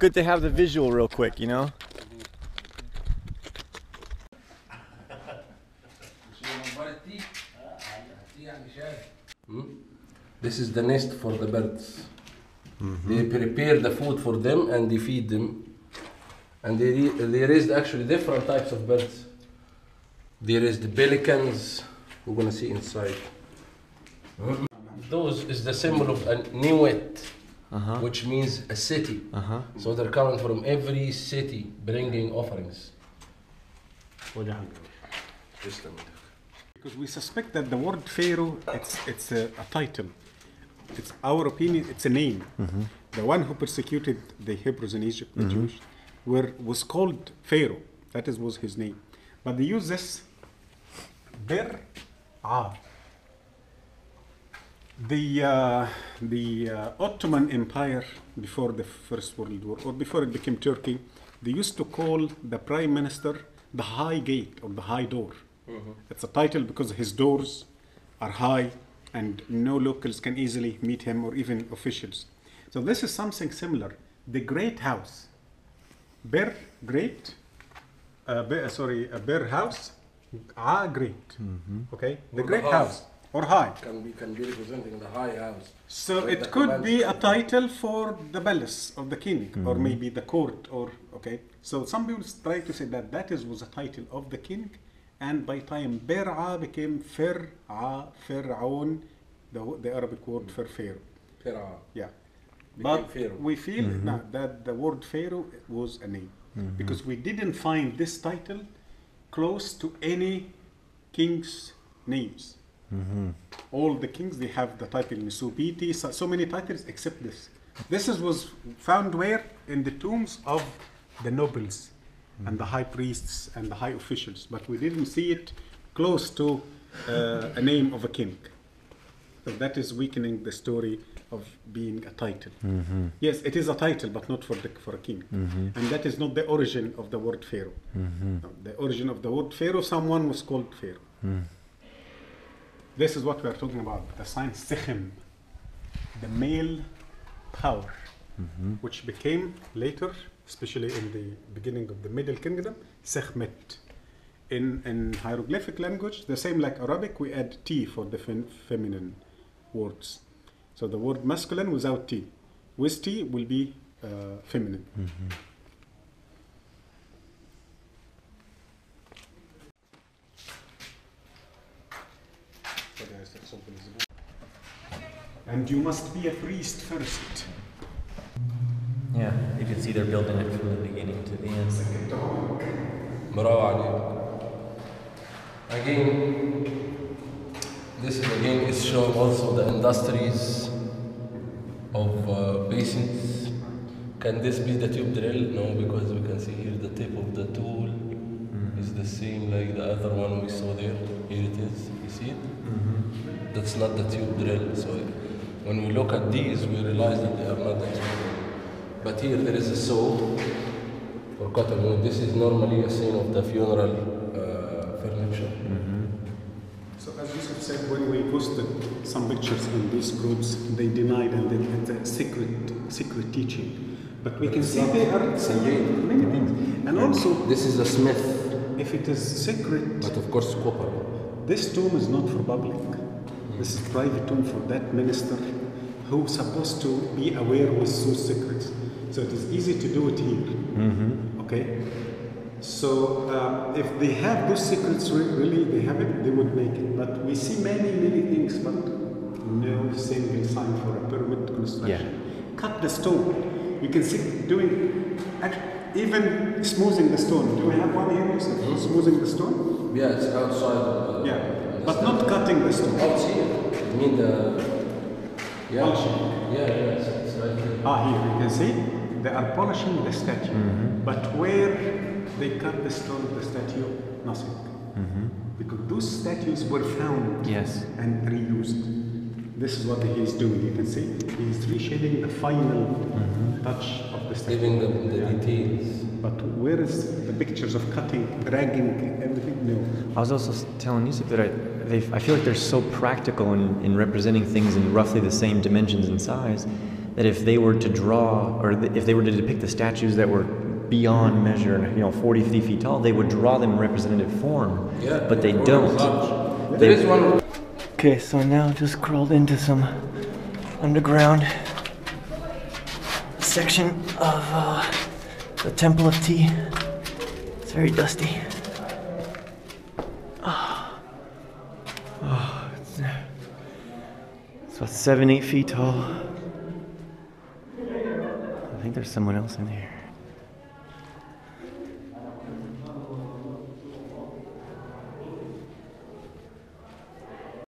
good to have the visual real quick, you know? Hmm? This is the nest for the birds. They prepare the food for them and they feed them. And they, they raised actually different types of birds. There is the pelicans. We're gonna see inside. Those is the symbol of a Niwet, Uh-huh. which means a city. Uh-huh. So they're coming from every city bringing offerings. Just a minute. Because we suspect that the word Pharaoh, it's, it's a, a title. It's our opinion, it's a name. The one who persecuted the Hebrews in Egypt, the Jews, were, was called Pharaoh. That is, was his name. But they use this Bir Ah. The, uh, the uh, Ottoman Empire before the First World War, or before it became Turkey, they used to call the Prime Minister the High Gate or the High Door. It's a title because his doors are high and no locals can easily meet him or even officials. So this is something similar. The Great House. Ber, great. Uh, Ber- sorry, a Ber House. Ah, great. Okay? The Or the Great house. House. Or high. Can be, can be representing the high house. So it could be a title for the palace of the king, or mm-hmm. maybe the court, or okay. So some people try to say that that is was a title of the king, and by time Ber'a became Fir'a, Fir'aun, the, the Arabic word mm. for Pharaoh. Pera. Yeah. But Pharaoh. we feel mm-hmm. now that the word Pharaoh was a name mm-hmm. because we didn't find this title close to any king's names. Mm-hmm. All the kings they have the title Nisubiti, so, so many titles except this. This is, was found where in the tombs of the nobles and the high priests and the high officials, but we didn't see it close to uh, a name of a king. So that is weakening the story of being a title. Mm-hmm. Yes, it is a title, but not for the, for a king. Mm-hmm. And that is not the origin of the word Pharaoh. No, the origin of the word Pharaoh, someone was called Pharaoh. Mm. This is what we are talking about. The sign Sekhem, the male power, which became later, especially in the beginning of the Middle Kingdom, Sekhmet. In, in hieroglyphic language, the same like Arabic, we add T for the fem- feminine words. So the word masculine without T. With T will be uh, feminine. And you must be a priest first. Yeah, you can see they're building it from the beginning to the end. Bravo. Again, this is again is showing also the industries of uh, basins. Can this be the tube drill? No, because we can see here the tip of the tool is the same like the other one we saw there. Here it is. You see it? That's not the tube drill. So when we look at these, we realize that they are not the tube drill. But here there is a saw for cutting wood. This is normally a scene of the funeral uh, furniture. So as Yousef said, when we posted some pictures in these groups, they denied and they it's a secret, secret teaching. But we can see they are saying many things. And also, This is a smith, if it is secret, but of course copper. this tomb is not for public. This is private tomb for that minister who is supposed to be aware with those secrets. So it is easy to do it here. Okay? So uh, if they have those secrets, really they have it, they would make it. But we see many, many things, but no single sign for a pyramid construction. Cut the stone. You can see doing, act- even smoothing the stone. Do we have one here? Yousef? Hmm? Smoothing the stone? Yeah, it's outside. Of the, Yeah, but not cutting the stone. Oh, it's here. You mean the. Yeah. Polishing. Yeah, yeah, it's, it's right here. Ah, here you can see they are polishing the statue, mm-hmm. but where they cut the stone of the statue, nothing. Mm-hmm. Because those statues were found Yes. and reused. This is what he is doing. You can see he is reshading the final mm-hmm. Touch of the statue. Giving the, the details. But where is the pictures of cutting, dragging, everything? No. I was also s- telling Yousef that I, they, I feel like they're so practical in, in representing things in roughly the same dimensions and size that if they were to draw, or th- if they were to depict the statues that were beyond measure, you know, 40, 50 feet tall, they would draw them in representative form. Yeah, but they don't. large. There is one. Okay, so now just crawled into some underground section of uh, the Temple of Ti. It's very dusty. Ah. Oh, it's, it's about seven, eight feet tall. I think there's someone else in here.